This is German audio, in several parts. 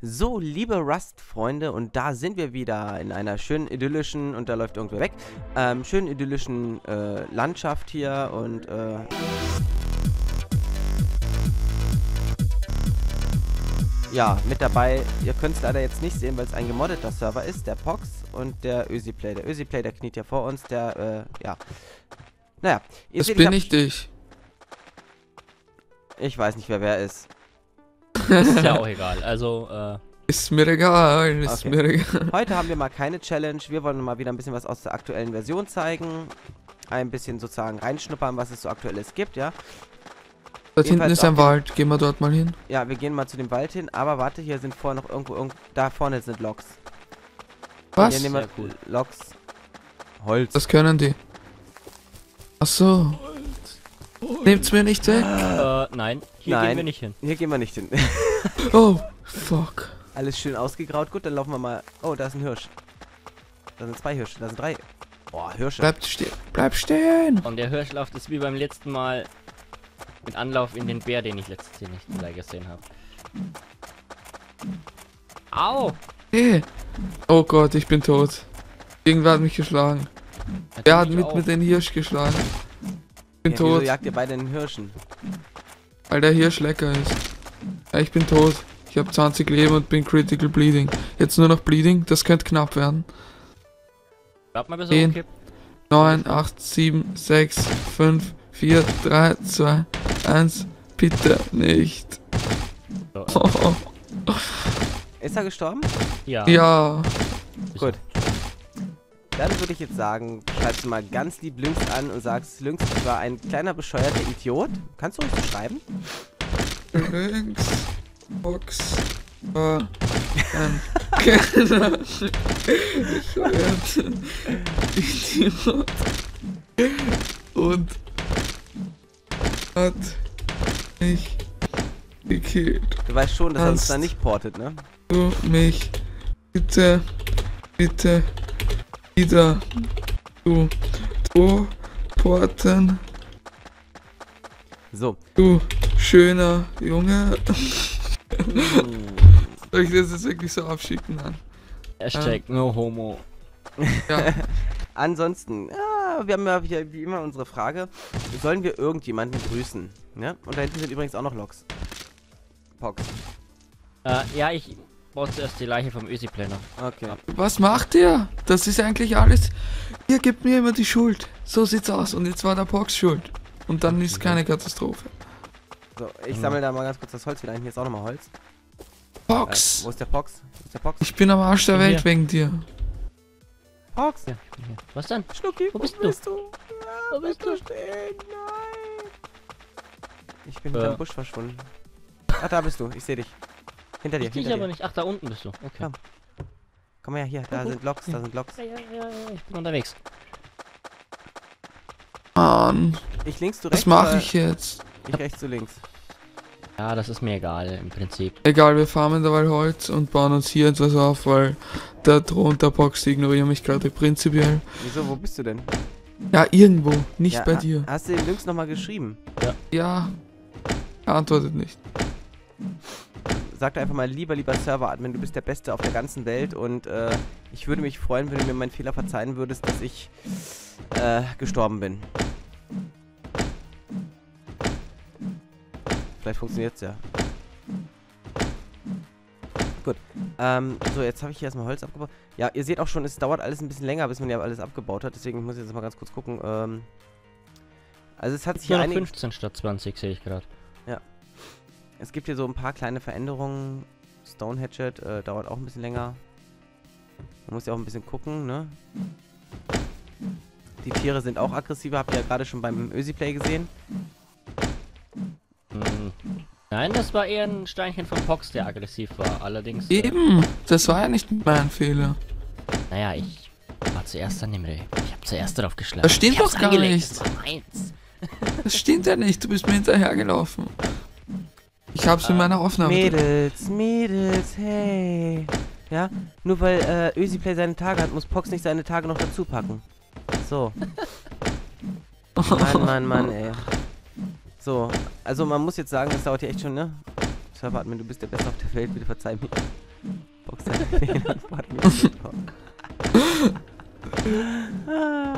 So, liebe Rust-Freunde, und da sind wir wieder in einer schönen idyllischen, und da läuft irgendwer weg, ähm, schönen idyllischen äh, Landschaft hier und äh, ja, mit dabei, ihr könnt es leider jetzt nicht sehen, weil es ein gemoddeter Server ist, der Pox und der Ösiplay. Der Ösiplay, der kniet ja vor uns, der, äh, ja. Naja, ihr Das seht, bin nicht ich. Ich weiß nicht, wer wer ist. Ist ja auch egal. Also, äh, Ist mir egal, ist Okay. mir egal. Heute haben wir mal keine Challenge. Wir wollen mal wieder ein bisschen was aus der aktuellen Version zeigen. Ein bisschen sozusagen reinschnuppern, was es so aktuelles gibt, ja. Dort hinten Jedenfalls ist ein auch- Wald, gehen wir dort mal hin. Ja, wir gehen mal zu dem Wald hin. Aber warte, hier sind vorher noch irgendwo, irgend da vorne sind Loks. Was? Hier nehmen wir Sehr cool. Loks. Holz. Das können die. Ach so. Nehmt's mir nicht weg. äh, nein, hier Nein. gehen wir nicht hin. Hier gehen wir nicht hin. Oh, fuck. Alles schön ausgegraut. Gut, dann laufen wir mal. Oh, da ist ein Hirsch. Da sind zwei Hirsche. Da sind drei. Boah, Hirsche. Bleibt stehen. Bleib stehen. Und der Hirschlauf ist wie beim letzten Mal mit Anlauf in den Bär, den ich letztes Jahr nicht wieder gesehen habe. Au! Hey. Oh Gott, ich bin tot. Irgendwer hat mich geschlagen. Wer hat mit auch. mit den Hirsch geschlagen? Ich bin ja, wieso tot, jagt ihr beide den Hirschen? weil der Hirsch lecker ist. Ja, ich bin tot. Ich habe 20 Leben und bin critical bleeding. Jetzt nur noch bleeding, das könnte knapp werden. Warte mal, bis Zehn. er umkippt. 9, 8, 7, 6, 5, 4, 3, 2, 1. Bitte nicht. So. Ist er gestorben? Ja. Ja. Gut. Dann würde ich jetzt sagen, schreibst du mal ganz lieb Lynx an und sagst, Lynx, ich war ein kleiner bescheuerter Idiot. Kannst du uns das schreiben? Links. Box. War ein kleiner bescheuerter Idiot. Und hat mich gekillt. Du weißt schon, dass er uns da nicht portet, ne? du mich bitte, bitte wieder zu porten, So. du schöner Junge. Soll ich das jetzt wirklich so abschicken, Mann? Hashtag no homo. Ja, Ansonsten, ja, wir haben ja hier wie immer unsere Frage. Sollen wir irgendjemanden grüßen? Ne? Und da hinten sind übrigens auch noch Loks. Pox. Äh, ja, ich baue zuerst die Leiche vom Ösi-Planner. Okay. was macht ihr? Das ist eigentlich alles. Ihr gebt mir immer die Schuld. So sieht's aus. Und jetzt war der Pox schuld. Und dann ist keine Katastrophe. So, ich sammle da mal ganz kurz das Holz wieder ein. Hier ist auch nochmal Holz. Äh, Pox! wo ist der Pox? Wo ist der Pox? Ich bin am Arsch der Welt Hier. wegen dir. Pox! Ja, ich bin hier. Was denn? Schnucki, Wo bist du? du? Wo bist du? Stehen? Nein! Ich bin Äh. hinterm Busch verschwunden. Ach, da bist du. Ich sehe dich. Hinter dir, Ich hinter aber dir. nicht. Ach, da unten bist du. Okay. Komm. Komm her, hier. Da sind Loks, da sind Loks. Ja, ja, ja, ja, ich bin unterwegs. Mann, Ich links, du rechts. was mache ich jetzt? Ich rechts, du links. Ja, das ist mir egal im Prinzip. Egal, wir farmen dabei Holz und bauen uns hier etwas auf, weil der Thron der Box die ignorieren mich gerade prinzipiell. Wieso, wo bist du denn? Ja, irgendwo, nicht Ja, bei dir. Hast du den Links nochmal geschrieben? Ja, er antwortet nicht. Sag doch einfach mal, lieber, lieber Server-Admin, du bist der Beste auf der ganzen Welt und äh, ich würde mich freuen, wenn du mir meinen Fehler verzeihen würdest, dass ich äh, gestorben bin. Vielleicht funktioniert's ja. Gut. Ähm, so, jetzt habe ich hier erstmal Holz abgebaut. Ja, ihr seht auch schon, es dauert alles ein bisschen länger, bis man ja alles abgebaut hat. Deswegen muss ich jetzt mal ganz kurz gucken. Ähm, also es hat sich Hier hier noch einige... 15 statt 20 sehe ich gerade. Es gibt hier so ein paar kleine Veränderungen. Stone Hatchet äh, dauert auch ein bisschen länger. Man muss ja auch ein bisschen gucken, ne? Die Tiere sind auch aggressiver, habt ihr ja gerade schon beim Ösi-Play gesehen. Hm. Nein, das war eher ein Steinchen von Pox, der aggressiv war. Allerdings. Äh, Eben, das war ja nicht mein Fehler. naja, ich war zuerst an dem Reh. Ich habe zuerst darauf geschlagen. Das stimmt doch gar angelegt, nicht. Das. Das stimmt ja nicht, du bist mir hinterhergelaufen. Ich hab's in meiner Aufnahme. Mädels, Mädels, hey. Ja, nur weil äh, Ösi-Play seine Tage hat, muss Pox nicht seine Tage noch dazu packen. So. Mann, Mann, Mann, ey. So, also man muss jetzt sagen, das dauert ja echt schon, ne? Server-Admin, du bist der Beste auf der Welt, bitte verzeih mir. Box ah,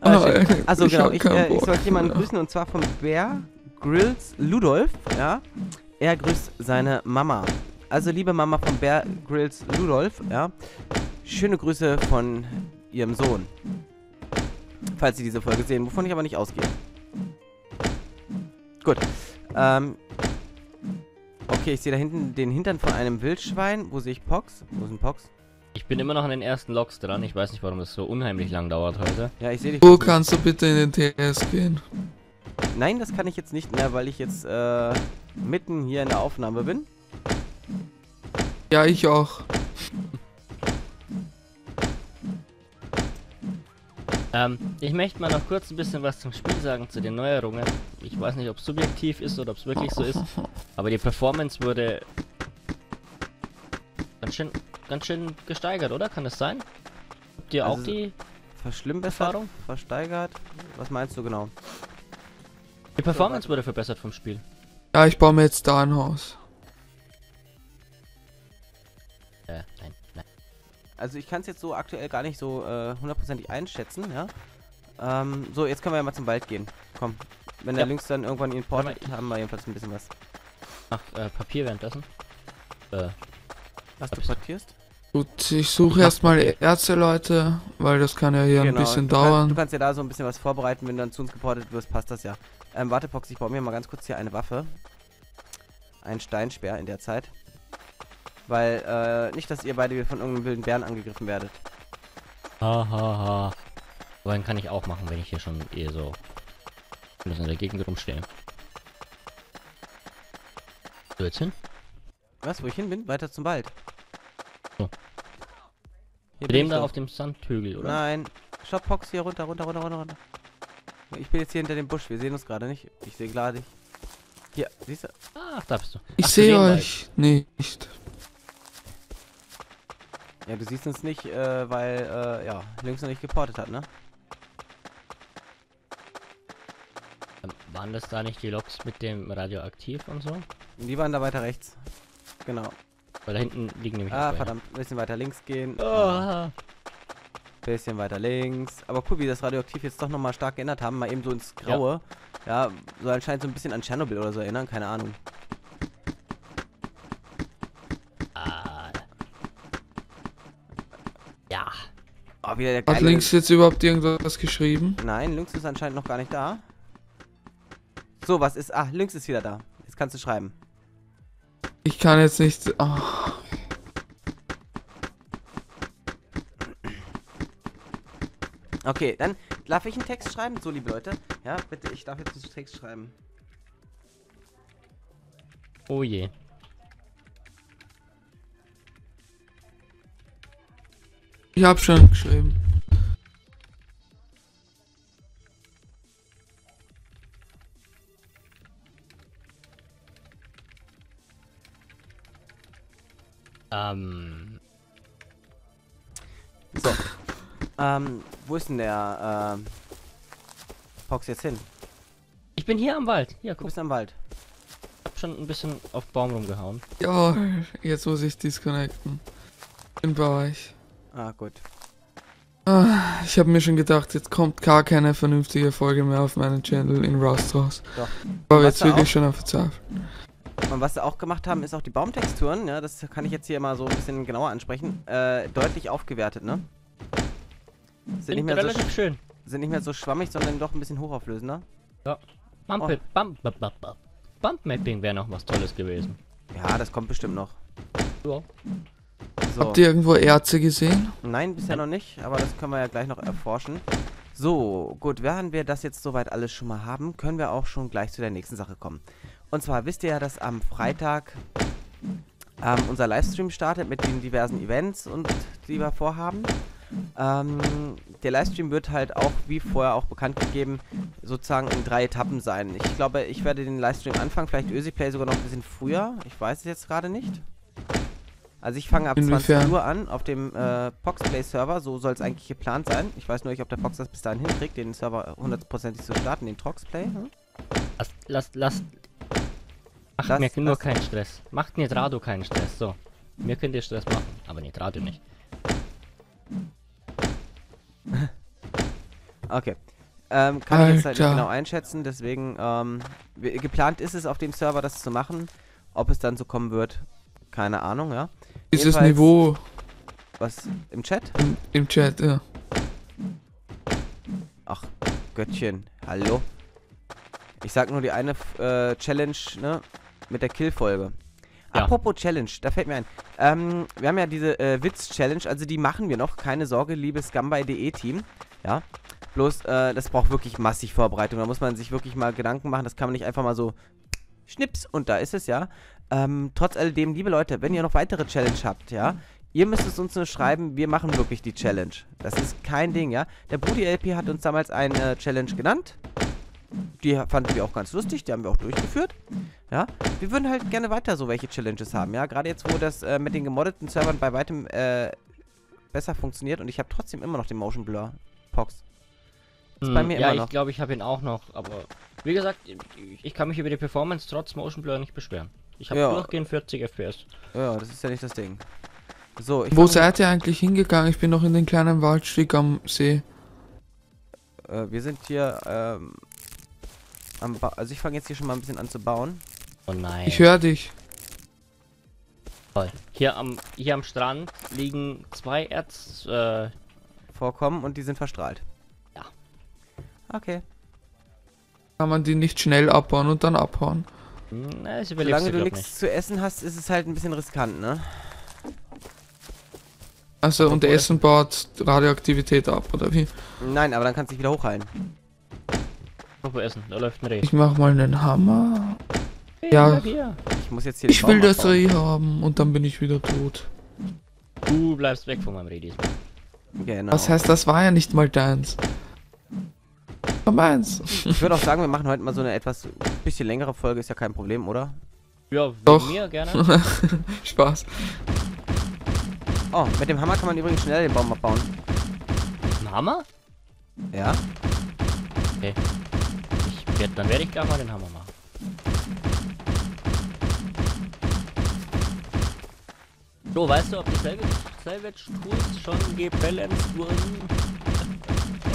Ah, schön. ey, also ich genau, ich, äh, ich sollte jemanden grüßen und zwar von Bear Grills Ludolf, ja. Er grüßt seine Mama. Also liebe Mama von Bear Grills Ludolf, ja. Schöne Grüße von ihrem Sohn. Falls Sie diese Folge sehen, wovon ich aber nicht ausgehe. Gut. Ähm. Okay, ich sehe da hinten den Hintern von einem Wildschwein. Wo sehe ich Pox? Wo ist ein Pox? Ich bin immer noch an den ersten Logs dran. Ich weiß nicht, warum das so unheimlich lang dauert heute. Ja, ich sehe dich. Wo kannst du bitte in den TS gehen? Nein, das kann ich jetzt nicht mehr, weil ich jetzt äh, mitten hier in der Aufnahme bin. Ja, ich auch. Ähm, ich möchte mal noch kurz ein bisschen was zum Spiel sagen, zu den Neuerungen. Ich weiß nicht, ob es subjektiv ist oder ob es wirklich so ist. Aber die Performance wurde ganz schön, ganz schön gesteigert, oder? Kann das sein? Habt ihr auch Also, die, Verschlimmbessert, Erfahrung? versteigert. Was meinst du genau? Die Performance wurde verbessert vom Spiel? Ja, ich baue mir jetzt da ein Haus. Äh, nein, nein. Also ich kann es jetzt so aktuell gar nicht so äh, hundertprozentig einschätzen, ja. Ähm, so, jetzt können wir ja mal zum Wald gehen. Komm. Wenn der Ja. Links dann irgendwann ihn portet, haben wir jedenfalls ein bisschen was. Ach, äh, Papier währenddessen. Äh, Was du portierst? Gut, ich suche erstmal Ärzte, Leute, weil das kann ja hier ein bisschen du Kannst, du dauern. kannst ja da so ein bisschen was vorbereiten, wenn du dann zu uns geportet wirst, passt das ja. Ähm, warte, Pox, ich baue mir mal ganz kurz hier eine Waffe. Ein Steinspeer in der Zeit. Weil, äh, nicht, dass ihr beide von irgendeinem wilden Bären angegriffen werdet. hahaha. Ha, ha. Aber dann kann ich auch machen, wenn ich hier schon eh so in der Gegend rumstehe. So, jetzt hin? Was, wo ich hin bin? Weiter zum Wald. So. Hier dem da doch. auf dem Sandhügel, oder? Nein. Stopp, Pox, hier runter, runter, runter, runter, runter. Ich bin jetzt hier hinter dem Busch. Wir sehen uns gerade nicht. Ich sehe gerade dich. Hier, siehst du? Ach, da bist du. Ich sehe euch nicht. Ja, du siehst uns nicht, äh, weil, äh, ja, links noch nicht geportet hat, ne? Ähm, waren das da nicht die Loks mit dem Radioaktiv und so? Die waren da weiter rechts. Genau. Weil da hinten liegen nämlich Ah, verdammt. Ein bisschen weiter links gehen. Ah. Bisschen weiter links. Aber cool, wie das Radioaktiv jetzt doch nochmal stark geändert haben. Mal eben so ins Graue. Ja, soll anscheinend so ein bisschen an Tschernobyl oder so erinnern. Keine Ahnung. ah. Ja. Oh, wieder der Hat links jetzt überhaupt irgendwas geschrieben? Nein, Lynx ist anscheinend noch gar nicht da. So, was ist... Ah, Lynx ist wieder da. Jetzt kannst du schreiben. Ich kann jetzt nicht. ah. Okay, dann darf ich einen Text schreiben? So, liebe Leute. Ja, bitte, ich darf jetzt einen Text schreiben. Oh je. Ich hab schon geschrieben. Ähm. So. Ähm, wo ist denn der, ähm... Pox jetzt hin? Ich bin hier am Wald. Hier, Du guck. bist am Wald. Ich hab schon ein bisschen auf Baum rumgehauen. Ja, jetzt muss ich disconnecten. Bin bei euch. Ah, gut. Ah, Ich habe mir schon gedacht, jetzt kommt gar keine vernünftige Folge mehr auf meinen Channel in Rust raus. Doch. War Was jetzt wirklich auch- schon am Verzweifeln. Und was sie auch gemacht haben, ist auch die Baumtexturen, ja, das kann ich jetzt hier mal so ein bisschen genauer ansprechen, äh, deutlich aufgewertet, ne? Sind nicht, mehr so, schön. sind nicht mehr so schwammig, sondern doch ein bisschen hochauflösender. Bump, Oh. Bump, Bump, Bump, Bump. Bump Mapping wäre noch was Tolles gewesen. Ja, das kommt bestimmt noch. Ja. So. Habt ihr irgendwo Erze gesehen? Nein, bisher noch nicht, aber das können wir ja gleich noch erforschen. So, gut, während wir das jetzt soweit alles schon mal haben, können wir auch schon gleich zu der nächsten Sache kommen. Und zwar wisst ihr ja, dass am Freitag ähm, unser Livestream startet mit den diversen Events und die wir vorhaben. Ähm, der Livestream wird halt auch, wie vorher auch bekannt gegeben, sozusagen in drei Etappen sein. Ich glaube, ich werde den Livestream anfangen, vielleicht Ösiplay sogar noch ein bisschen früher. Ich weiß es jetzt gerade nicht. Also ich fange ab Inwiefern? 20 Uhr an auf dem äh, Poxplay-Server, so soll es eigentlich geplant sein. Ich weiß nur nicht, ob der Pox das bis dahin hinkriegt, den Server hundertprozentig zu starten, den Troxplay. Hm? Lass, lass, lass. Macht Lass- mir nur keinen Stress. Macht mir Drado keinen Stress. So. Mir könnt ihr Stress machen, aber nicht Radio nicht. Okay. Ähm, kann ich jetzt halt nicht Alter. genau einschätzen, deswegen, ähm, geplant ist es auf dem Server das zu machen. Ob es dann so kommen wird, keine Ahnung, ja. Dieses Jedenfalls- Niveau Was, im Chat? im, im Chat, ja. Ach, Göttchen, hallo. Ich sag nur die eine äh, Challenge, ne, mit der Kill-Folge. Ja. Apropos Challenge, da fällt mir ein. Ähm, wir haben ja diese äh, Witz-Challenge, also die machen wir noch. Keine Sorge, liebes Gambay.de-Team. Ja. Bloß, äh, das braucht wirklich massig Vorbereitung. Da muss man sich wirklich mal Gedanken machen. Das kann man nicht einfach mal so schnips und da ist es, ja. Ähm, trotz alledem, liebe Leute, wenn ihr noch weitere Challenge habt, ja, ihr müsst es uns nur schreiben, wir machen wirklich die Challenge. Das ist kein Ding, ja. Der Brudi LP hat uns damals eine Challenge genannt. Die fanden wir auch ganz lustig, die haben wir auch durchgeführt. Ja, wir würden halt gerne weiter so welche Challenges haben, ja. Gerade jetzt, wo das äh, mit den gemoddeten Servern bei weitem äh, besser funktioniert und ich habe trotzdem immer noch den Motion Blur Pox. Ist bei Hm, mir ja, immer noch. ich glaube, ich habe ihn auch noch, aber wie gesagt, ich, ich kann mich über die Performance trotz Motion Blur nicht beschweren. Ich habe Ja. durchgehend 40 FPS. Ja, das ist ja nicht das Ding. So, ich Wo seid ihr eigentlich hingegangen? Ich bin noch in den kleinen Waldstück am See. Äh, wir sind hier, ähm, also ich fange jetzt hier schon mal ein bisschen an zu bauen. Oh nein. Ich höre dich. Toll. Hier am, hier am Strand liegen zwei Erz, äh, Vorkommen und die sind verstrahlt. Ja. Okay. Kann man die nicht schnell abbauen und dann abhauen? na, das überlebst Solange du nichts zu essen hast, ist es halt ein bisschen riskant, ne? Also und Essen baut Radioaktivität ab, oder wie? Nein, aber dann kannst du dich wieder hochheilen. Apropos Essen, da läuft ein Reh. Ich mach mal einen Hammer. Hey, ja. Ich muss jetzt hier Ich will das. Reh haben und dann bin ich wieder tot. Du bleibst weg von meinem Reh diesmal. Genau. Was heißt, das war ja nicht mal deins. War meins. Ich würde auch sagen, wir machen heute mal so eine etwas bisschen längere Folge, ist ja kein Problem, oder? Ja, wegen Doch. mir gerne. Spaß. Oh, mit dem Hammer kann man übrigens schnell den Baum abbauen. Ein Hammer? Ja? Ich werd, dann werde ich gleich mal den Hammer machen. So, weißt du, ob die Salvage, Salvage Tools schon gebalanced wurden?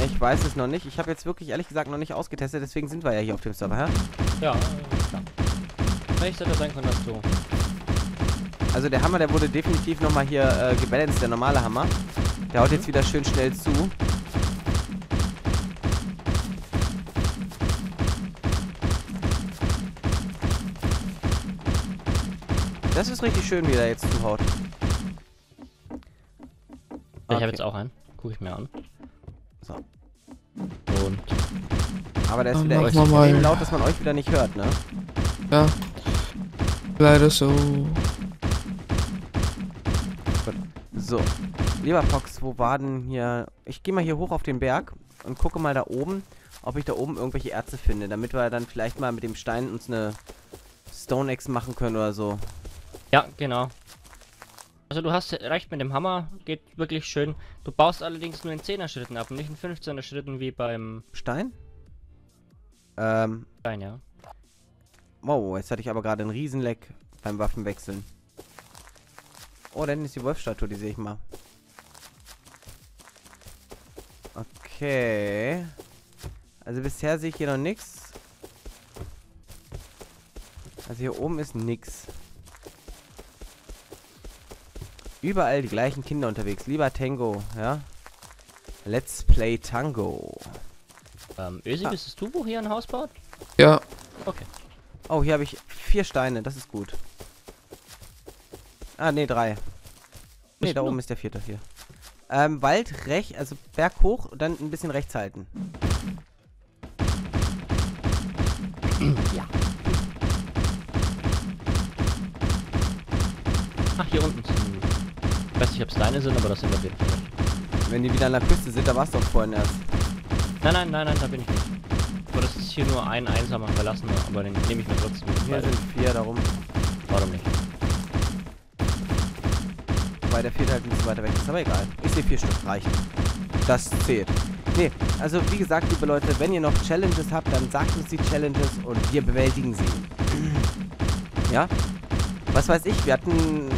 Ich weiß es noch nicht. Ich habe jetzt wirklich ehrlich gesagt noch nicht ausgetestet, deswegen sind wir ja hier auf dem Server, hä? Ja, äh, klar. Vielleicht hätte sein können, dass du. Also der Hammer, der wurde definitiv nochmal hier äh, gebalanced, der normale Hammer. Der haut jetzt wieder schön schnell zu. Das ist richtig schön, wie der jetzt zuhaut. Ich Okay. habe jetzt auch einen. Guck ich mir an. So. Und Aber der ist Dann wieder extrem laut, dass man euch wieder nicht hört, ne? Ja. Leider so. So. Lieber Fox, wo war denn hier... Ich gehe mal hier hoch auf den Berg und gucke mal da oben, ob ich da oben irgendwelche Erze finde, damit wir dann vielleicht mal mit dem Stein uns eine Stone Axe machen können oder so. Ja, genau. Also du hast recht mit dem Hammer, geht wirklich schön. Du baust allerdings nur in 10er Schritten ab und nicht in 15er Schritten wie beim Stein? Ähm, Stein, ja. wow, jetzt hatte ich aber gerade einen Riesenleck beim Waffenwechseln. Oh, da hinten ist die Wolfstatue, die sehe ich mal. Okay. Also bisher sehe ich hier noch nichts. Also hier oben ist nix. Überall die gleichen Kinder unterwegs. Lieber Tango, ja? Let's play Tango. Ähm, Ösi, Ah. bist es du, wo hier ein Haus baut? Ja. Okay. Oh, hier habe ich vier Steine. Das ist gut. Ah, nee, drei. Nee, Bist da oben ist der vierte hier. Ähm, Wald, rechts, also Berg hoch und dann ein bisschen rechts halten. Ja. Ach, hier unten sind. Ich deine sind, aber das sind welche. Wenn die wieder an der Küste sind, da warst du doch vorhin erst. Nein, nein, nein, nein, da bin ich nicht. Aber das ist hier nur ein einsamer Verlassener, aber den nehme ich mir trotzdem. Hier sind vier darum. Warum nicht? Wobei der vierte halt ein bisschen weiter weg ist, aber egal. Ich sehe vier Stück, reicht. Das zählt. Nee, also wie gesagt, liebe Leute, wenn ihr noch Challenges habt, dann sagt uns die Challenges und wir bewältigen sie. Ja? Was weiß ich, wir hatten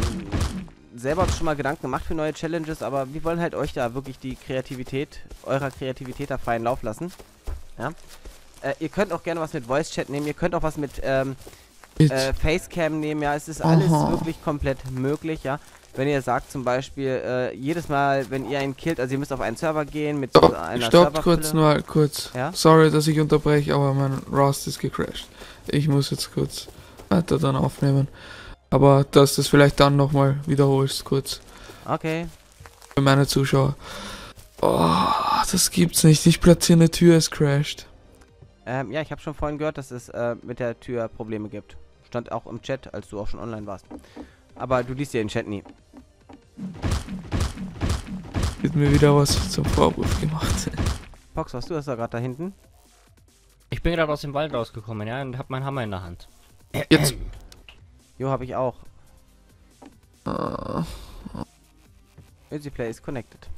selber uns schon mal Gedanken gemacht für neue Challenges, aber wir wollen halt euch da wirklich die Kreativität, eurer Kreativität da freien Lauf lassen. Ja. Äh, ihr könnt auch gerne was mit Voice Chat nehmen, ihr könnt auch was mit ähm, äh, Facecam nehmen, ja, es ist alles Aha. wirklich komplett möglich, ja. Wenn ihr sagt zum Beispiel, äh, jedes Mal, wenn ihr einen killt, also ihr müsst auf einen Server gehen mit Stopp, einer stopp kurz, nur kurz. Ja? Sorry, dass ich unterbreche, aber mein Rust ist gecrashed. Ich muss jetzt kurz weiter dann aufnehmen. Aber dass du das vielleicht dann nochmal wiederholst, kurz. Okay. Für meine Zuschauer. Oh, das gibt's nicht. Ich platziere eine Tür, es crasht. Ähm, ja, ich habe schon vorhin gehört, dass es äh, mit der Tür Probleme gibt. Stand auch im Chat, als du auch schon online warst. Aber du liest ja den Chat nie. Wird mir wieder was zum Vorwurf gemacht. Pox, was du hast da gerade da hinten? Ich bin gerade aus dem Wald rausgekommen, ja, und hab meinen Hammer in der Hand. Jetzt. Jo, habe ich auch. Ah, Easy Play is connected.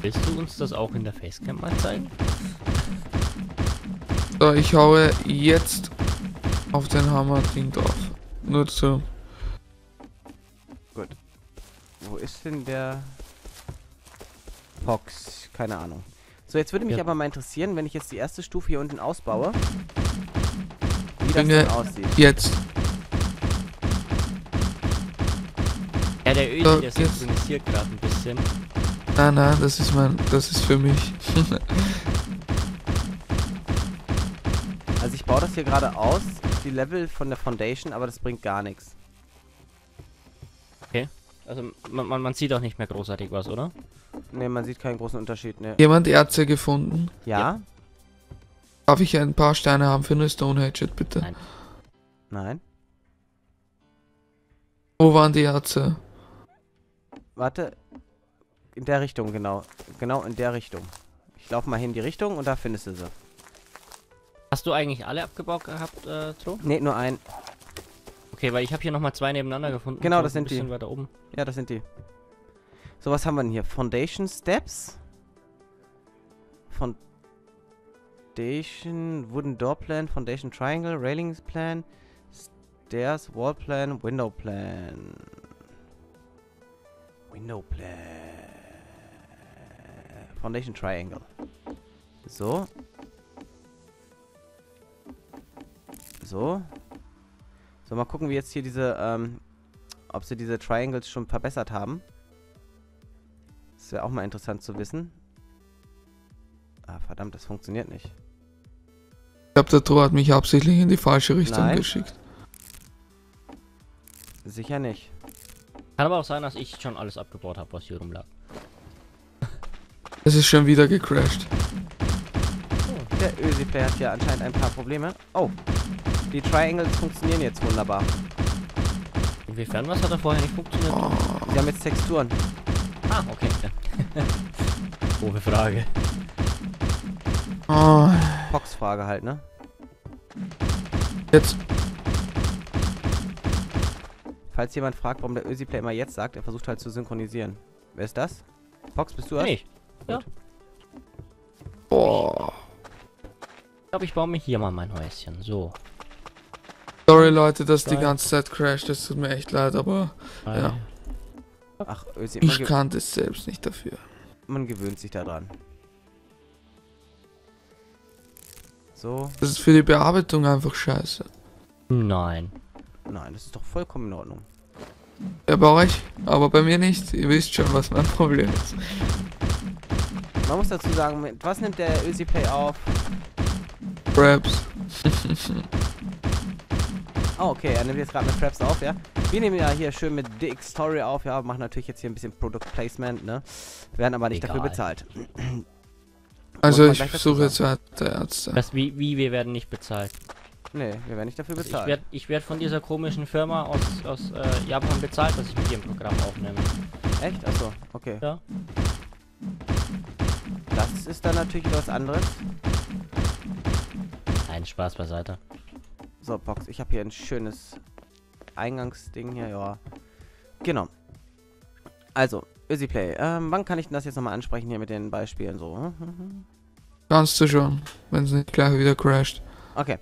Willst du uns das auch in der Facecam mal zeigen? So, ich haue jetzt auf den Hammer-Ding drauf. Nur so. Wo ist denn der Pox? Keine Ahnung. So, jetzt würde mich Ja. aber mal interessieren, wenn ich jetzt die erste Stufe hier unten ausbaue, wie das denn aussieht. Jetzt. Der Ösi, So, der synchronisiert gerade ein bisschen. Nein, nein, das ist mein, das ist für mich. Also ich baue das hier gerade aus, die Level von der Foundation, aber das bringt gar nichts. Also man, man, man sieht auch nicht mehr großartig was, oder? Ne, man sieht keinen großen Unterschied, ne. Jemand Erze gefunden? Ja? Darf ich ein paar Steine haben für eine Stone Hatchet, bitte? Nein. Nein? Wo waren die Erze? Warte. In der Richtung, genau. Genau in der Richtung. Ich laufe mal hin in die Richtung und da findest du sie. Hast du eigentlich alle abgebaut gehabt, äh, Tro? Ne, nur ein. Okay, weil ich habe hier nochmal zwei nebeneinander gefunden. Genau, das sind die. bisschen weiter oben. Ja, das sind die. So, was haben wir denn hier? Foundation Steps. Foundation Wooden Door Plan, Foundation Triangle, Railings Plan, Stairs, Wall Plan, Window Plan. Window Plan. Foundation Triangle. So. So. So, mal gucken, wie jetzt hier diese, ähm, ob sie diese Triangles schon verbessert haben. Das wäre auch mal interessant zu wissen. Ah, verdammt, das funktioniert nicht. Ich glaube, der Tor hat mich absichtlich in die falsche Richtung Nein. geschickt. Sicher nicht. Kann aber auch sein, dass ich schon alles abgebaut habe, was hier rumlag. Es ist schon wieder gecrashed. Der Ösi-Player hat hier anscheinend ein paar Probleme. Oh, die Triangles funktionieren jetzt wunderbar. Inwiefern was hat er vorher nicht funktioniert? Oh, Sie haben jetzt Texturen. Ah, okay. Ja. Doofe Frage. oh, Fox-Frage halt, ne? jetzt. Falls jemand fragt, warum der Ösi-Player immer jetzt sagt, er versucht halt zu synchronisieren. Wer ist das? Fox, bist du das? Hey, ich Oh. glaube, ich baue mir hier mal mein Häuschen. So. Sorry Leute, dass die Geil. ganze Zeit crasht. Es tut mir echt leid, aber Ja. Ach, Ösi, ich ge kann das selbst nicht dafür. man gewöhnt sich daran. So. Das ist für die Bearbeitung einfach scheiße. Nein. Nein, das ist doch vollkommen in Ordnung. Ja, bei euch, aber bei mir nicht. Ihr wisst schon, was mein Problem ist. Man muss dazu sagen, mit was nimmt der Ösi-Play auf? Raps. Oh, okay, er nimmt jetzt gerade mit Fraps auf, ja. Wir nehmen ja hier schön mit DX Story auf, ja, machen natürlich jetzt hier ein bisschen Product Placement, ne. Werden aber nicht dafür Egal. bezahlt. Also ich suche jetzt weiter Ärzte. Das wie, wie wir werden nicht bezahlt. Nee, wir werden nicht dafür Also ich bezahlt. werde ich werd von dieser komischen Firma aus, aus äh, Japan bezahlt, dass ich mit ihrem Programm aufnehme. Echt? Achso, okay. Ja. Das ist dann natürlich was anderes. Nein, Spaß beiseite. So, Box, ich habe hier ein schönes Eingangsding hier, ja. Genau. Also, Ösi-Play, ähm, wann kann ich denn das jetzt nochmal ansprechen hier mit den Beispielen so? Kannst du schon, wenn es nicht gleich wieder crasht. Okay.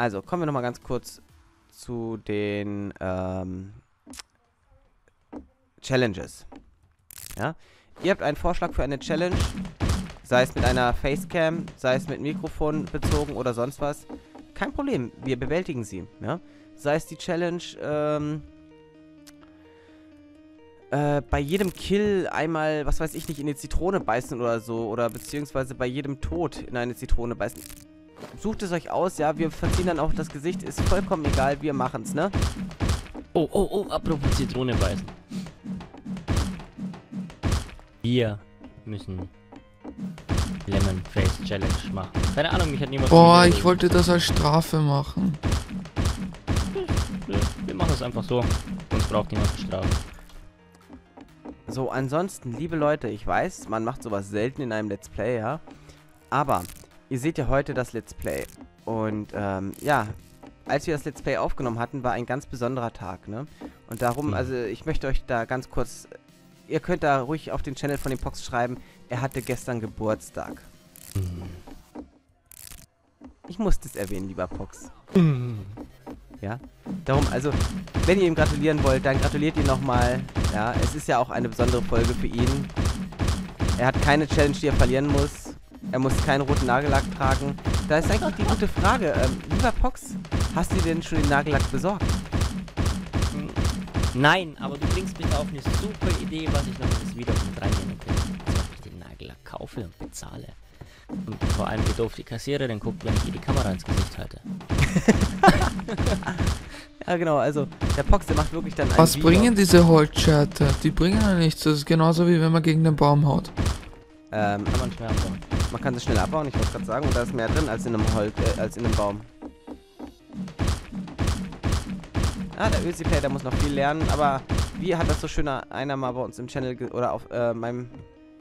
Also, kommen wir nochmal ganz kurz zu den, ähm, Challenges. Ja? Ihr habt einen Vorschlag für eine Challenge, sei es mit einer Facecam, sei es mit Mikrofon bezogen oder sonst was. Kein Problem, wir bewältigen sie. Ja? Sei es die Challenge, ähm, äh, bei jedem Kill einmal, was weiß ich nicht, in die Zitrone beißen oder so. Oder beziehungsweise bei jedem Tod in eine Zitrone beißen. Sucht es euch aus, ja. Wir verziehen dann auch das Gesicht. Ist vollkommen egal, wir machen's, ne? Oh, oh, oh, apropos Zitrone beißen. Wir müssen Lemon Face Challenge machen. Keine Ahnung, mich hat niemand... Boah, ich wollte das als Strafe machen. Wir, wir machen es einfach so. Uns braucht niemand Strafe. So, ansonsten, liebe Leute, ich weiß, man macht sowas selten in einem Let's Play, ja. Aber, ihr seht ja heute das Let's Play. Und, ähm, ja, als wir das Let's Play aufgenommen hatten, war ein ganz besonderer Tag, ne? Und darum, Mhm. also, ich möchte euch da ganz kurz... Ihr könnt da ruhig auf den Channel von dem Pox schreiben, er hatte gestern Geburtstag. Ich muss das erwähnen, lieber Pox. Ja. Darum, also, wenn ihr ihm gratulieren wollt, dann gratuliert ihn nochmal. Ja, es ist ja auch eine besondere Folge für ihn. Er hat keine Challenge, die er verlieren muss. Er muss keinen roten Nagellack tragen. Da ist eigentlich die gute Frage. Ähm, lieber Pox, hast du dir denn schon den Nagellack besorgt? Nein, aber du bringst mich auf eine super Idee, was ich noch ins Video mit reinnehmen könnte. Als ob ich den Nagellack kaufe und bezahle. Und vor allem wie doof die Kassiererin guckt, wenn ich ihr die Kamera ins Gesicht halte. Ja, genau, also, der Pox, der macht wirklich dann ein Was Video. bringen diese Holzscherte? Die bringen ja nichts. Das ist genauso wie wenn man gegen den Baum haut. Ähm, Kann man schnell abbauen. Man kann sie schnell abbauen, ich wollte gerade sagen, und da ist mehr drin als in einem Holz, äh, als in einem Baum. Ah, der Ösiplay, der muss noch viel lernen, aber wie hat das so schöner einer mal bei uns im Channel oder auf äh, meinem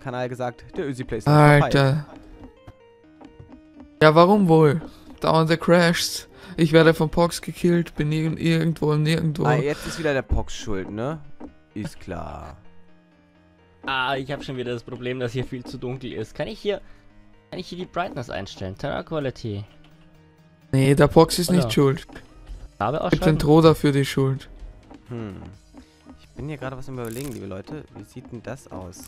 Kanal gesagt, der Ösiplay ist. Alter. Ja, warum wohl? Dauernde Crashs. Ich werde von Pox gekillt, bin irgendwo und nirgendwo. Ah, jetzt ist wieder der Pox schuld, ne? Ist klar. Ah, ich habe schon wieder das Problem, dass hier viel zu dunkel ist. Kann ich hier, kann ich hier die Brightness einstellen? Terra Quality. Nee, der Pox ist Oder? nicht schuld. Farbe Gib den ausschalten? Troder für die Schuld. Hm. Ich bin hier gerade was am überlegen, liebe Leute. Wie sieht denn das aus?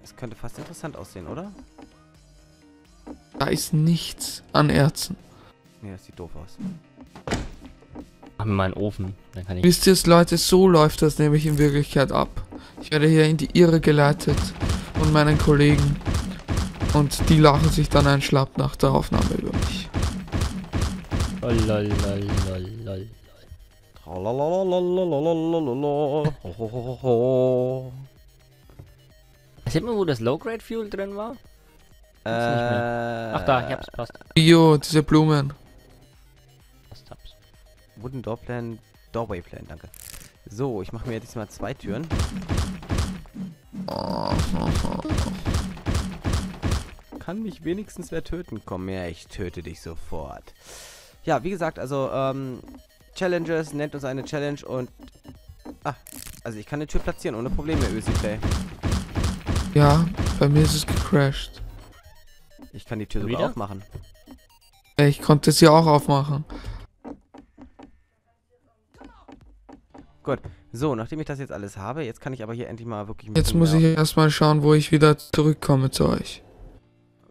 Das könnte fast interessant aussehen, oder? Da ist nichts an Erzen. Nee, das sieht doof aus. Mach mir mal einen Ofen. Dann kann ich. Wisst ihr es, Leute, so läuft das nämlich in Wirklichkeit ab. Ich werde hier in die Irre geleitet von meinen Kollegen. Und die lachen sich dann einen Schlapp nach der Aufnahme über mich. Sieht man, wo das Low-Grade Fuel drin war? Äh, Ach da, ich hab's, passt. Bio, diese Blumen. Wooden Door Plan, Doorway Plan, danke. So, ich mache mir jetzt mal zwei Türen. Kann mich wenigstens wer töten? Komm her, ich töte dich sofort. Ja, wie gesagt, also, ähm, Challenges, nennt uns eine Challenge und... Ah, also ich kann eine Tür platzieren, ohne Probleme, Ösiplay. Ja, bei mir ist es gecrashed. Ich kann die Tür sogar Wieder? aufmachen. Ich konnte sie auch aufmachen. So, nachdem ich das jetzt alles habe, jetzt kann ich aber hier endlich mal wirklich Jetzt muss ich erstmal schauen, wo ich wieder zurückkomme zu euch.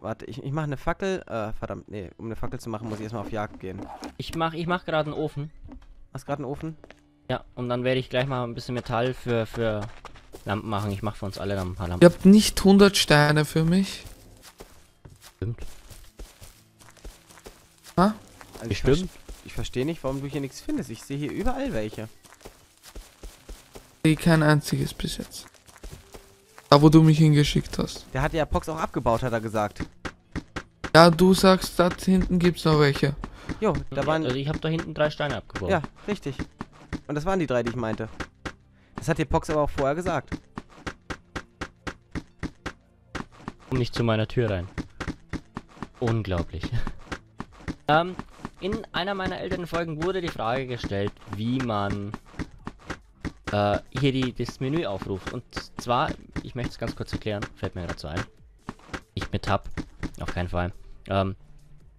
Warte, ich, ich mache eine Fackel. Äh, verdammt, nee, um eine Fackel zu machen, muss ich erstmal auf Jagd gehen. Ich mach, ich mach gerade einen Ofen. Hast gerade einen Ofen? Ja, und dann werde ich gleich mal ein bisschen Metall für, für Lampen machen. Ich mache für uns alle dann ein paar Lampen. Ihr habt nicht 100 Steine für mich? Stimmt. Also ich, Bestimmt. ich verstehe nicht, warum du hier nichts findest. Ich sehe hier überall welche. Kein einziges bis jetzt. Da, wo du mich hingeschickt hast. Der hat ja Pox auch abgebaut, hat er gesagt. Ja, du sagst, da hinten gibt's noch welche. Jo, da waren. also ich habe da hinten drei Steine abgebaut. Ja, richtig. Und das waren die drei, die ich meinte. Das hat dir Pox aber auch vorher gesagt. Komm nicht zu meiner Tür rein. Unglaublich. ähm, in einer meiner älteren Folgen wurde die Frage gestellt, wie man äh, hier die, das Menü aufruft. Und zwar, ich möchte es ganz kurz erklären, fällt mir gerade so ein. Ich mit Tab, auf keinen Fall. Ähm,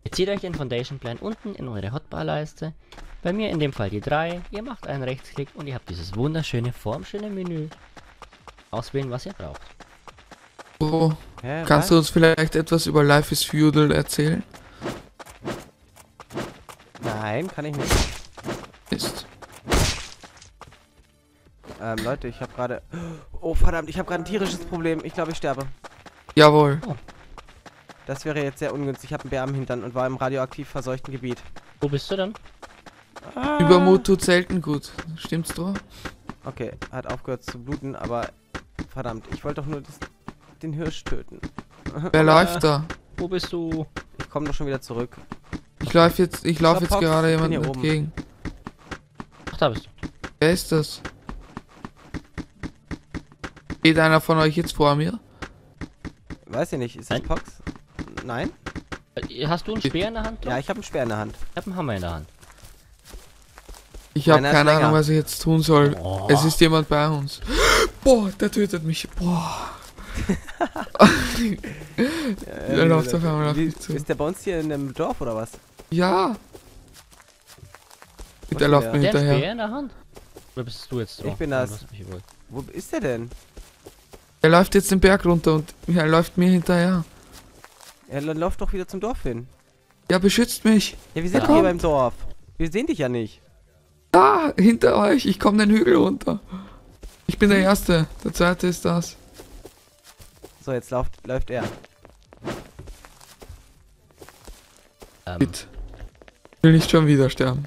ihr zieht euch den Foundation Plan unten in eure Hotbar-Leiste. Bei mir in dem Fall die 3. Ihr macht einen Rechtsklick und ihr habt dieses wunderschöne, formschöne Menü. Auswählen, was ihr braucht. So, Hä, kannst was? du uns vielleicht etwas über Life is Feudal erzählen? Nein, kann ich nicht. Ist. Ähm, Leute, ich habe gerade... Oh, verdammt, ich habe gerade ein tierisches Problem. Ich glaube, ich sterbe. Jawohl. Das wäre jetzt sehr ungünstig. Ich habe einen Bär am Hintern und war im radioaktiv verseuchten Gebiet. Wo bist du denn? Ah. Übermut tut selten gut. Stimmt's doch? Okay, hat aufgehört zu bluten, aber... Verdammt, ich wollte doch nur das, den Hirsch töten. Wer läuft da? Wo bist du? Ich komme doch schon wieder zurück. Ich laufe jetzt, ich laufe jetzt Fox, gerade jemandem hier oben. entgegen. Ach, da bist du. Wer ist das? Geht einer von euch jetzt vor mir? Weiß ich nicht, ist das Nein. Pox? Nein? Äh, Hast du einen Speer in der Hand? Ja, ich habe einen Speer in der Hand. ich habe einen Hammer in der Hand. Ich habe Meiner ist keine Ahnung, länger. was ich jetzt tun soll. Oh. Es ist jemand bei uns. Boah, der tötet mich. Boah. Der läuft auf einmal auf wie, mich zu. Ist der bei uns hier in einem Dorf oder was? Ja. Der läuft mir Der hat einen hinterher. Speer in der Hand? Oder bist du jetzt? Ich bin das. mich. Wo ist der denn? Er läuft jetzt den Berg runter und er läuft mir hinterher. Er läuft doch wieder zum Dorf hin. Ja, beschützt mich. Ja, wir sind Ja. hier beim Dorf. Wir sehen dich ja nicht. Da, hinter euch. Ich komme den Hügel runter. Ich bin der Erste. Der Zweite ist das. So, jetzt läuft, läuft er. Ähm, Bitte. Ich will nicht schon wieder sterben.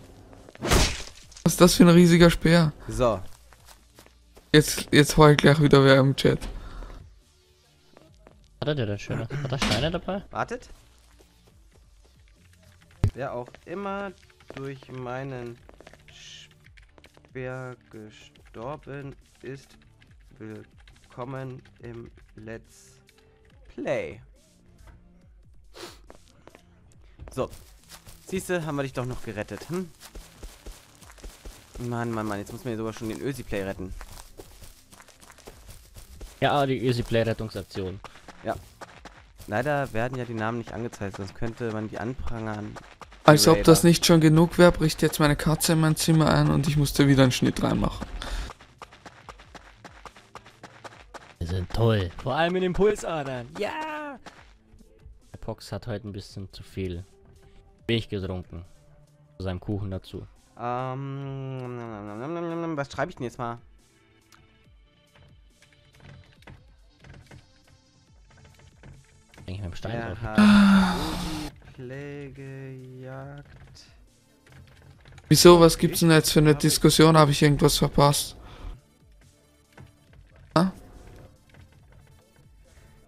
Was ist das für ein riesiger Speer? So. Jetzt, jetzt heult gleich wieder wer im Chat. Hat er denn schöne? Hat er Steine dabei? Wartet. Wer auch immer durch meinen Speer gestorben ist, willkommen im Let's Play. So. Siehste, haben wir dich doch noch gerettet, hm? Mann, Mann, Mann, jetzt muss man hier sogar schon den Ösi-Play retten. Ja, die Easy Rettungsaktion. Leider werden ja die Namen nicht angezeigt, sonst könnte man die anprangern. Als ob das nicht schon genug wäre, bricht jetzt meine Katze in mein Zimmer ein und ich musste wieder einen Schnitt reinmachen. Wir sind toll. Vor allem in den Pulsadern. Ja! Der Pox hat heute ein bisschen zu viel Milch getrunken. Zu seinem Kuchen dazu. Ähm, was schreibe ich denn jetzt mal? Dem Stein Er drauf. Play gejagt. Wieso, was gibt's denn jetzt für eine Diskussion? Habe ich irgendwas verpasst?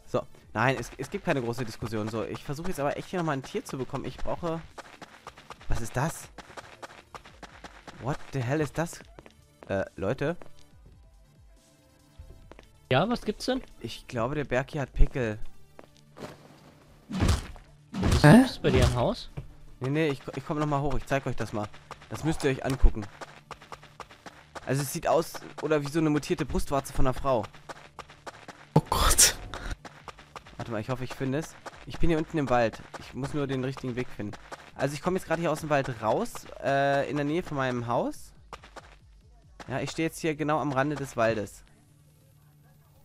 So, nein, es, es gibt keine große Diskussion. So, ich versuche jetzt aber echt hier nochmal ein Tier zu bekommen. Ich brauche... Was ist das? What the hell ist das? Äh, Leute, Ja, was gibt's denn? ich glaube, der Berg hier hat Pickel. Bist Hä? du bei dir im Haus? Nee, nee, ich, ich komme nochmal hoch. Ich zeige euch das mal. Das müsst ihr euch angucken. Also es sieht aus, oder wie so eine mutierte Brustwarze von einer Frau. Oh Gott. Warte mal, ich hoffe, ich finde es. Ich bin hier unten im Wald. Ich muss nur den richtigen Weg finden. Also ich komme jetzt gerade hier aus dem Wald raus, äh, in der Nähe von meinem Haus. Ja, ich stehe jetzt hier genau am Rande des Waldes.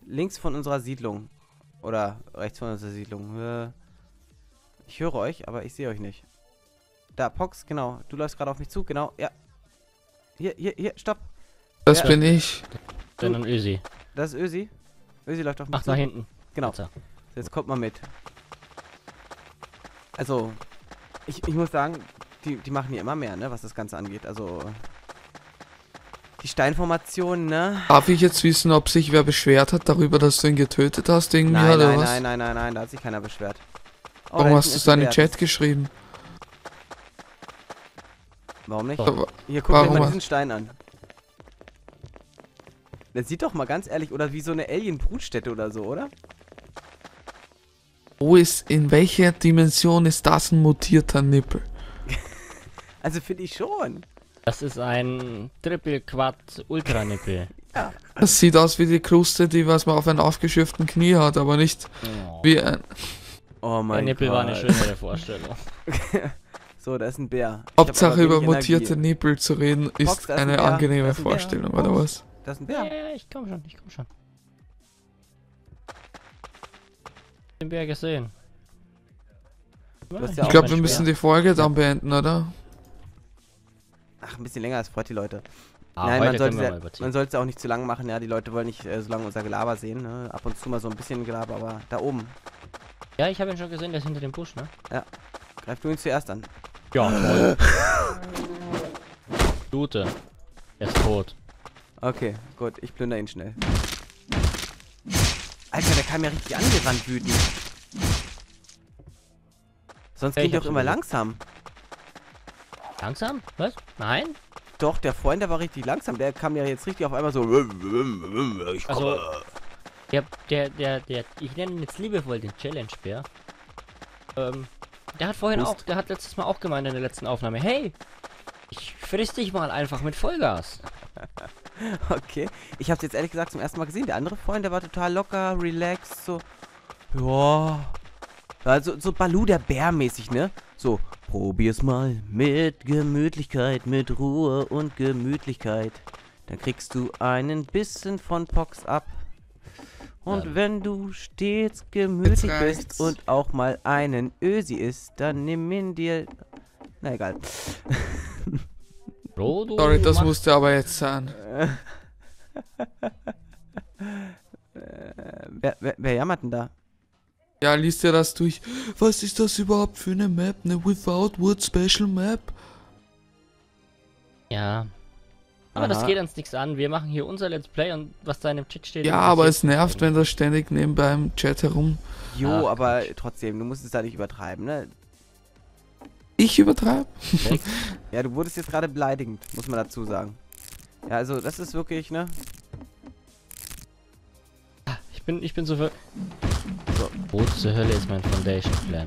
Links von unserer Siedlung. Oder rechts von unserer Siedlung. Ich höre euch, aber ich sehe euch nicht. Da, Pox, genau. Du läufst gerade auf mich zu, genau. Ja. Hier, hier, hier, stopp. Das Ja. bin ich. Denn ein Ösi. Das ist Ösi. Ösi läuft auf mich Ach, zu. da hinten. Genau. Jetzt, kommt mal mit. Also, ich, ich muss sagen, die, die machen hier immer mehr, ne, was das Ganze angeht. Also, die Steinformation, ne? Darf ich jetzt wissen, ob sich wer beschwert hat darüber, dass du ihn getötet hast irgendwie Nein, oder nein, was? nein, nein, nein, nein, da hat sich keiner beschwert. Warum hast du es dann Bär. Chat geschrieben? Warum nicht? Aber- Hier, guck dir mal diesen Stein an. Das sieht doch mal ganz ehrlich, oder wie so eine Alien-Brutstätte oder so, oder? Wo ist, in welcher Dimension ist das ein mutierter Nippel? Also finde ich schon. Das ist ein Triple Quad Ultra Nippel. Das sieht aus wie die Kruste, die was man auf einem aufgeschürften Knie hat, aber nicht Oh. wie ein... Oh Mein mein Nippel Gott. war eine schönere Vorstellung. So, da ist ein Bär. Ich Hauptsache über mutierte Energie. Nippel zu reden, ist ein eine angenehme ein Bär. Vorstellung, oder was? Da ist ein Ja, Bär. ja, ja, ich komm schon, ich komm schon. Den Bär gesehen. ja Ich glaube, wir müssen die Folge dann beenden, oder? Ach, ein bisschen länger, das freut die Leute. Ah, Nein, man sollte es ja auch nicht zu lang machen, ja. Die Leute wollen nicht äh, so lange unser Gelaber sehen, ne? Ab und zu mal so ein bisschen Gelaber, aber da oben. Ja, ich habe ihn schon gesehen, der ist hinter dem Busch, ne? Greif du ihn zuerst an. Ja, toll. Gute. Er ist tot. Okay, gut, ich plünder ihn schnell. Alter, der kam ja richtig angerannt wütend. Sonst Ja, ging ich doch immer langsam. Langsam? Was? Nein? Doch, der Freund, der war richtig langsam. Der kam ja jetzt richtig auf einmal so. Ich Also, komme. Der, der, der, der, ich nenne ihn jetzt liebevoll den Challenge-Bär. Ähm, der hat vorhin Hust. auch, der hat letztes Mal auch gemeint in der letzten Aufnahme, hey, ich friss dich mal einfach mit Vollgas. Okay. Ich hab's jetzt ehrlich gesagt zum ersten Mal gesehen. Der andere Freund, der war total locker, relaxed, so. Ja. Also so Balu der Bär mäßig, ne? So, probier's mal mit Gemütlichkeit, mit Ruhe und Gemütlichkeit. Dann kriegst du einen bisschen von Pox ab. Und Ähm. wenn du stets gemütlich bist und auch mal einen Ösi isst, dann nimm ihn dir. Na egal. Bro, du Sorry, das musste aber jetzt sein. Wer, wer, wer jammert denn da? Ja, liest dir das durch. Was ist das überhaupt für eine Map? Eine Without Wood Special Map? Ja. Aber das Aha. geht uns nichts an. Wir machen hier unser Let's Play und was da in dem Chat steht. Ja, aber es nervt, wenn das ständig nebenbei im Chat herum. Jo, Ach, aber Quatsch. trotzdem, du musst es da nicht übertreiben, ne? Ich übertreibe? Ja, du wurdest jetzt gerade beleidigend, muss man dazu sagen. Ja, also das ist wirklich, ne? Ich bin, ich bin so für... So. Wo zur Hölle ist mein Foundation Plan?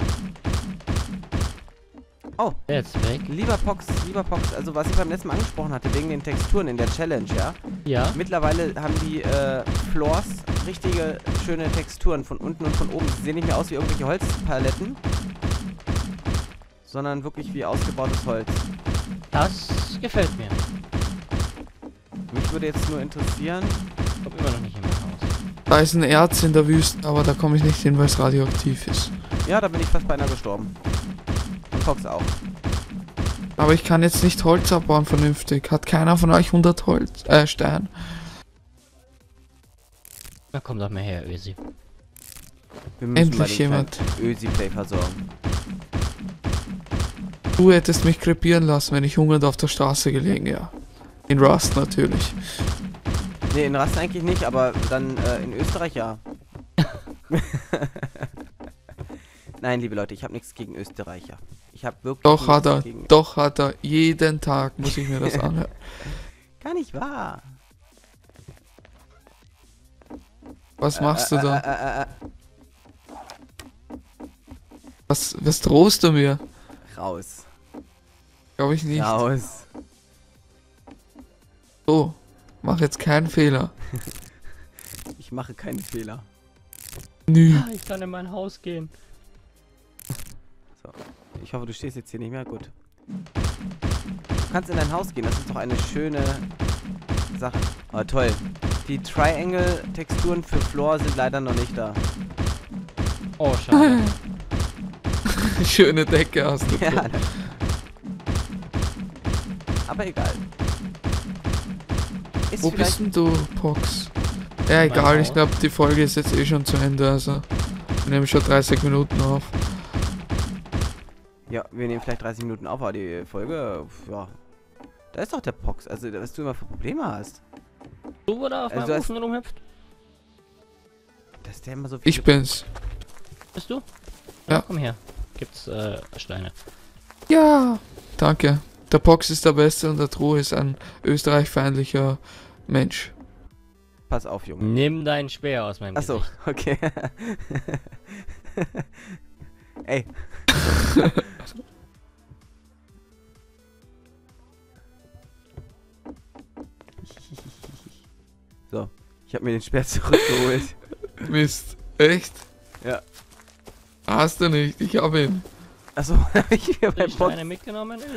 Oh. Ist weg. Lieber Pox, lieber Pox, also was ich beim letzten Mal angesprochen hatte, wegen den Texturen in der Challenge, ja? Ja. Mittlerweile haben die äh, Floors richtige schöne Texturen von unten und von oben. Sie sehen nicht mehr aus wie irgendwelche Holzpaletten, sondern wirklich wie ausgebautes Holz. Das gefällt mir. Mich würde jetzt nur interessieren, Kommt immer noch nicht in mein Haus. Da ist ein Erz in der Wüste, aber da komme ich nicht hin, weil es radioaktiv ist. ja, da bin ich fast beinahe gestorben. Pox auch. Aber ich kann jetzt nicht Holz abbauen vernünftig. Hat keiner von euch 100 Holz, äh, Stein? Na komm doch mal her, Ösi. Wir müssen Endlich jemand. Ösi-Play versorgen. Du hättest mich krepieren lassen, wenn ich hungernd auf der Straße gelegen, ja. In Rust natürlich. Nee, in Rast eigentlich nicht, aber dann äh, in Österreich ja. Nein, liebe Leute, ich habe nichts gegen Österreicher. Ich habe wirklich Doch hat er, gegen... doch hat er. Jeden Tag muss ich mir das anhören. Gar nicht wahr. Was machst du Äh, da? äh, äh, äh, Was, was drohst du mir? äh, raus. Glaube ich nicht. Raus. So, mach jetzt keinen Fehler. Ich mache keine Fehler. Nü. Ah, Ich kann in mein Haus gehen. Ich hoffe, du stehst jetzt hier nicht mehr. Gut. Du kannst in dein Haus gehen. Das ist doch eine schöne Sache. Oh, toll. Die Triangle-Texturen für Floor sind leider noch nicht da. Oh, schade. Schöne Decke hast du. Ja. Aber egal. Ist Wo bist denn du, Pox? Ja, egal, ich glaube, die Folge ist jetzt eh schon zu Ende, also. Wir nehmen schon 30 Minuten auf. Ja, wir nehmen vielleicht 30 Minuten auf, aber die Folge, ja. Da ist doch der Pox, also was du immer für Probleme hast. Du, wo da auf Also meinem Ofen rumhüpft? Dass der immer so viele... Ich bin's. Bist du? Ja. Komm her. Gibt's äh, Steine. Ja, danke. Der Pox ist der Beste und der Tro ist ein österreichfeindlicher Mensch. Pass auf, Junge. Nimm deinen Speer aus meinem Achso, Gesicht. okay. Ey. so, ich habe mir den Speer zurückgeholt. Mist. Echt? Ja. Hast du nicht, ich hab ihn. Achso, habe ich mir beim Box. Mitgenommen?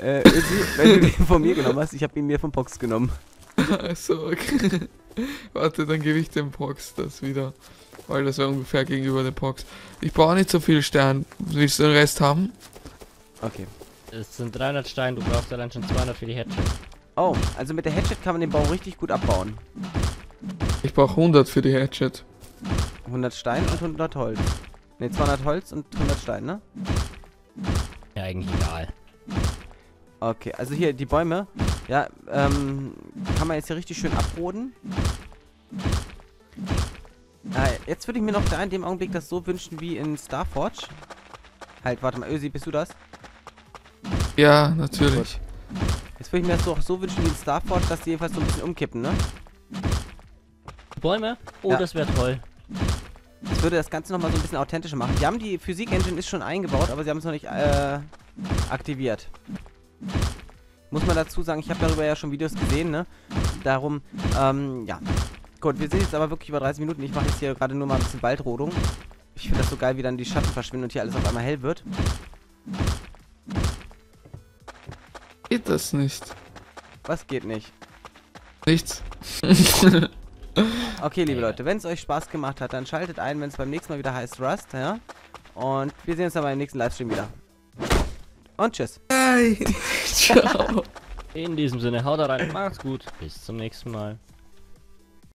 Äh, Ösi, wenn du den von mir genommen hast, ich habe ihn mir vom Box genommen. Achso, okay. Warte, dann gebe ich dem Pox das wieder. Weil das wäre ungefähr gegenüber dem Pox. Ich brauche nicht so viel Stern. Willst du den Rest haben? Okay. Es sind 300 Steine, du brauchst allein schon 200 für die Hatchet. Oh, also mit der Hatchet kann man den Baum richtig gut abbauen. Ich brauche 100 für die Hatchet. 100 Stein und 100 Holz. Ne, 200 Holz und 100 Stein, ne? Ja, eigentlich egal. Okay, also hier die Bäume. Ja, ähm, kann man jetzt hier richtig schön abroden. Ah, jetzt würde ich mir noch da in dem Augenblick das so wünschen wie in Starforge. Halt, warte mal, Ösi, bist du das? Ja, natürlich. Jetzt würde ich mir das so, auch so wünschen wie in Starforge, dass die jedenfalls so ein bisschen umkippen, ne? Bäume? Oh, Ja. das wäre toll. Das würde das Ganze nochmal so ein bisschen authentischer machen. Die haben die Physik-Engine ist schon eingebaut, aber sie haben es noch nicht äh, aktiviert. Man dazu sagen, ich habe darüber ja schon Videos gesehen, ne? Darum, ähm, ja. Gut, wir sind jetzt aber wirklich über 30 Minuten. Ich mache jetzt hier gerade nur mal ein bisschen Waldrodung. Ich finde das so geil, wie dann die Schatten verschwinden und hier alles auf einmal hell wird. Geht das nicht? Was geht nicht? Nichts. Okay, liebe Ja. Leute, wenn es euch Spaß gemacht hat, dann schaltet ein, wenn es beim nächsten Mal wieder heißt Rust, ja? Und wir sehen uns dann beim nächsten Livestream wieder. Und tschüss. Nein. Ciao. In diesem Sinne, haut rein, macht's gut. Bis zum nächsten Mal.